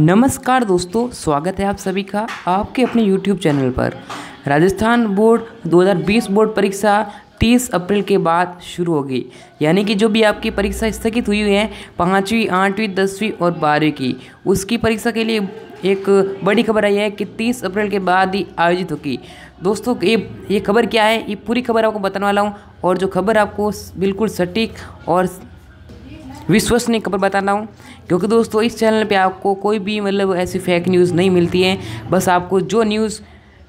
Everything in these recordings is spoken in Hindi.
नमस्कार दोस्तों, स्वागत है आप सभी का आपके अपने YouTube चैनल पर। राजस्थान बोर्ड 2020 बोर्ड परीक्षा 30 अप्रैल के बाद शुरू होगी। यानी कि जो भी आपकी परीक्षा स्थगित हुई है, पाँचवीं, आठवीं, दसवीं और बारहवीं की, उसकी परीक्षा के लिए एक बड़ी खबर आई है कि 30 अप्रैल के बाद ही आयोजित होगी। दोस्तों, ये ये खबर क्या है? ये पूरी खबर आपको बताने वाला हूँ और जो खबर आपको बिल्कुल सटीक और विश्वसनीय खबर बताना हूँ। क्योंकि दोस्तों, इस चैनल पे आपको कोई भी मतलब ऐसी फेक न्यूज़ नहीं मिलती है। बस आपको जो न्यूज़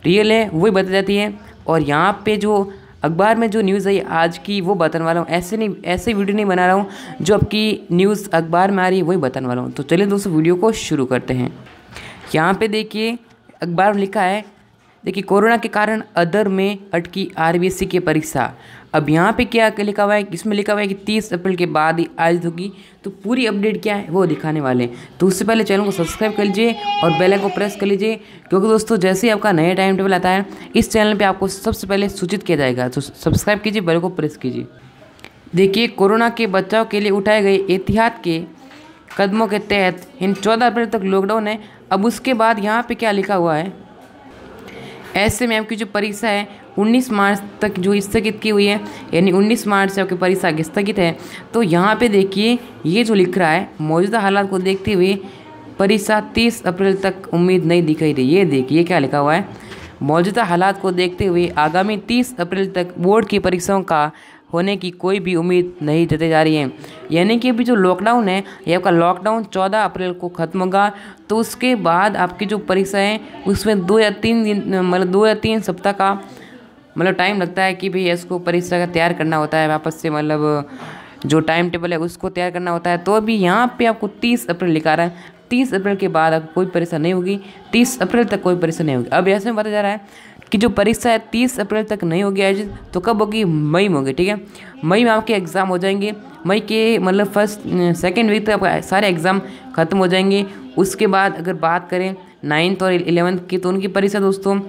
रियल है, वही बताई जाती है। और यहाँ पे जो अखबार में जो न्यूज़ आई आज की, वो बताने वाला हूँ। ऐसे नहीं, ऐसे वीडियो नहीं बना रहा हूँ, जो आपकी न्यूज़ अखबार में आ रही है, वही बताने वाला हूँ। तो चलिए दोस्तों वीडियो को शुरू करते हैं। यहाँ पे देखिए, अखबार में लिखा है, देखिए, कोरोना के कारण अदर में अटकी आरबीएससी की परीक्षा। अब यहाँ पे क्या लिखा हुआ है? इसमें लिखा हुआ है कि 30 अप्रैल के बाद ही आयोजित होगी। तो पूरी अपडेट क्या है? वो दिखाने वाले हैं। तो उससे पहले चैनल को सब्सक्राइब कर लीजिए और बेल को प्रेस कर लीजिए, क्योंकि दोस्तों, जैसे ही आपका नया टाइम टेबल आता है, इस चैनल पर आपको सबसे पहले सूचित किया जाएगा। तो सब्सक्राइब कीजिए, बेल को प्रेस कीजिए। देखिए, कोरोना के बचाव के लिए उठाए गए एहतियात के कदमों के तहत इन चौदह अप्रैल तक लॉकडाउन है। अब उसके बाद यहाँ पे क्या लिखा हुआ है? ऐसे में आपकी जो परीक्षा है 19 मार्च तक जो स्थगित की हुई है, यानी 19 मार्च से आपकी परीक्षा स्थगित है। तो यहाँ पे देखिए, ये जो लिख रहा है, मौजूदा हालात को देखते हुए परीक्षा 30 अप्रैल तक उम्मीद नहीं दिखाई दी ये देखिए क्या लिखा हुआ है? मौजूदा हालात को देखते हुए आगामी 30 अप्रैल तक बोर्ड की परीक्षाओं का होने की कोई भी उम्मीद नहीं जताई जा रही है। यानी कि अभी जो लॉकडाउन है, ये आपका लॉकडाउन चौदह अप्रैल को ख़त्म होगा। तो उसके बाद आपकी जो परीक्षा है, उसमें दो या तीन दिन मतलब दो या तीन सप्ताह का मतलब टाइम लगता है कि भाई इसको परीक्षा का तैयार करना होता है, वापस से मतलब जो टाइम टेबल है, उसको तैयार करना होता है। तो अभी यहाँ पे आपको तीस अप्रैल लिखा रहा है। तीस अप्रैल के बाद आपको कोई परीक्षा नहीं होगी। तीस अप्रैल तक कोई परीक्षा नहीं होगी। अब ऐसे में बताया जा रहा है कि जो परीक्षा है तीस अप्रैल तक नहीं होगी आयोजित तो कब होगी? मई में होगी, ठीक है? मई में आपके एग्ज़ाम हो जाएँगे। मई के मतलब फ़र्स्ट सेकेंड वीक तक आपका सारे एग्ज़ाम ख़त्म हो जाएँगे। उसके बाद अगर बात करें नाइन्थ और इलेवंथ की तो उनकी परीक्षा दोस्तों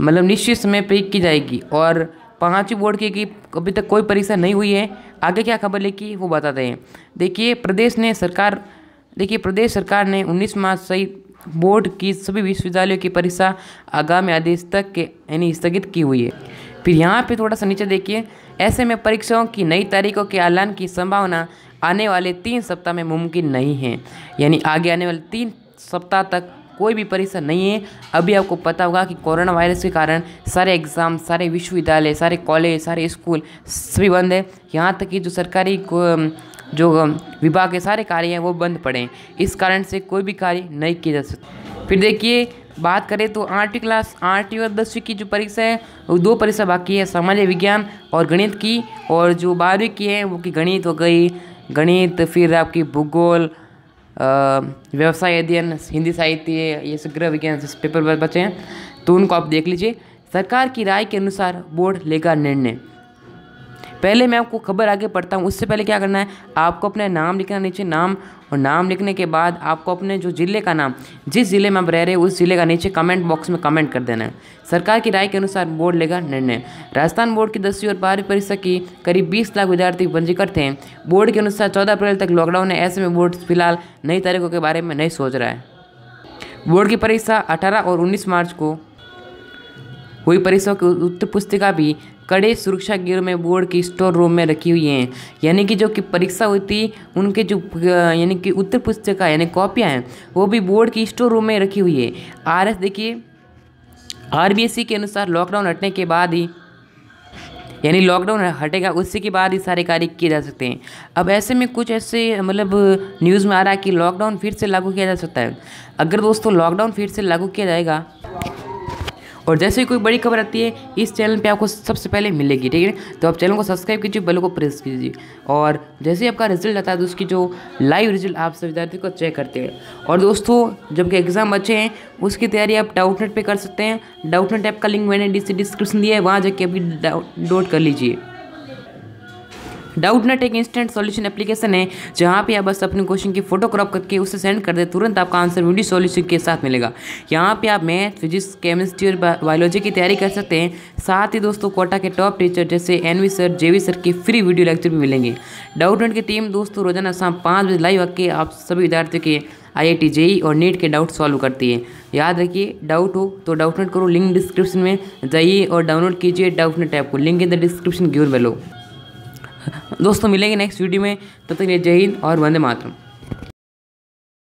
मतलब निश्चित समय पर की जाएगी। और पाँचवीं बोर्ड की अभी तक कोई परीक्षा नहीं हुई है, आगे क्या खबर लिखी वो बताते हैं। देखिए, प्रदेश ने सरकार, देखिए, प्रदेश सरकार ने 19 मार्च सहित बोर्ड की सभी विश्वविद्यालयों की परीक्षा आगामी आदेश तक के, यानी स्थगित की हुई है। फिर यहाँ पे थोड़ा सा नीचे देखिए, ऐसे में परीक्षाओं की नई तारीखों के ऐलान की संभावना आने वाले तीन सप्ताह में मुमकिन नहीं है। यानी आगे आने वाले तीन सप्ताह तक कोई भी परीक्षा नहीं है। अभी आपको पता होगा कि कोरोना वायरस के कारण सारे एग्ज़ाम, सारे विश्वविद्यालय, सारे कॉलेज, सारे स्कूल सभी बंद है। यहाँ तक कि जो सरकारी जो विभाग के सारे कार्य हैं वो बंद पड़े इस कारण से कोई भी कार्य नहीं किया जा सकता। फिर देखिए, बात करें तो आठवीं क्लास, आठवीं और दसवीं की जो परीक्षा है, वो दो परीक्षा बाकी है, सामान्य विज्ञान और गणित की। और जो बारहवीं की है, वो की गणित हो गई। गणित, फिर आपकी भूगोल व्यवसाय, अध्ययन, हिंदी साहित्य, ये सब गृह विज्ञान पेपर बचे हैं तो उनको आप देख लीजिए। सरकार की राय के अनुसार बोर्ड लेगा निर्णय। पहले मैं आपको खबर आगे पढ़ता हूँ। उससे पहले क्या करना है? आपको अपने नाम लिखना नीचे नाम और नाम लिखने के बाद आपको अपने जो ज़िले का नाम, जिस ज़िले में आप रह रहे हैं, उस ज़िले का नीचे कमेंट बॉक्स में कमेंट कर देना है। सरकार की राय के अनुसार बोर्ड लेगा निर्णय। राजस्थान बोर्ड की दसवीं और बारहवीं परीक्षा की करीब बीस लाख विद्यार्थी पंजीकृत हैं। बोर्ड के अनुसार चौदह अप्रैल तक लॉकडाउन है। ऐसे में बोर्ड फ़िलहाल नई तारीखों के बारे में नहीं सोच रहा है। बोर्ड की परीक्षा अठारह और उन्नीस मार्च को हुई परीक्षा की उत्तर पुस्तिका भी कड़े सुरक्षा गिर में बोर्ड की स्टोर रूम में रखी हुई हैं। यानी कि जो कि परीक्षा थी, उनके जो, यानी कि उत्तर पुस्तिका, यानी कॉपियाँ हैं, वो भी बोर्ड की स्टोर रूम में रखी हुई है। आर देखिए आर के अनुसार लॉकडाउन हटने के बाद ही, यानी लॉकडाउन हटेगा, उसी के बाद ही सारे कार्य किए जा सकते हैं। अब ऐसे में कुछ ऐसे मतलब न्यूज़ में आ रहा है कि लॉकडाउन फिर से लागू किया जा सकता है। अगर दोस्तों, लॉकडाउन फिर से लागू किया जाएगा और जैसे ही कोई बड़ी खबर आती है, इस चैनल पे आपको सबसे पहले मिलेगी, ठीक है? तो आप चैनल को सब्सक्राइब कीजिए, बेल को प्रेस कीजिए। और जैसे ही आपका रिज़ल्ट आता है तो उसकी जो लाइव रिज़ल्ट आप सब विद्यार्थी को चेक करते हैं। और दोस्तों, जबकि एग्ज़ाम अच्छे हैं, उसकी तैयारी आप डाउटनेट पर कर सकते हैं। डाउटनेट ऐप का लिंक मैंने डिस्क्रिप्शन दिया है, वहाँ जाके अभी डाउनलोड कर लीजिए। डाउट नेट एक इंस्टेंट सॉल्यूशन एप्लीकेशन है, जहाँ पे आप बस अपने क्वेश्चन की फ़ोटो क्रॉप करके उसे सेंड कर दे, तुरंत आपका आंसर वीडियो सॉल्यूशन के साथ मिलेगा। यहाँ पे आप मैथ फिजिक्स केमिस्ट्री और बायोलॉजी की तैयारी कर सकते हैं। साथ ही दोस्तों, कोटा के टॉप टीचर जैसे एनवी सर जेवी सर के फ्री वीडियो लेक्चर भी मिलेंगे। डाउट नेट की टीम दोस्तों, रोज़ाना शाम पाँच बजे लाइव आके आप सभी विद्यार्थियों के आईआईटी जेई और नीट के डाउट सॉल्व करती है। याद रखिए डाउट हो तो डाउट नेट करो लिंक डिस्क्रिप्शन में जाइए और डाउनलोड कीजिए डाउट नेट ऐप को। Link in the description ग्यूर below दोस्तों मिलेंगे नेक्स्ट वीडियो में। तब तक जय हिंद और वंदे मातरम।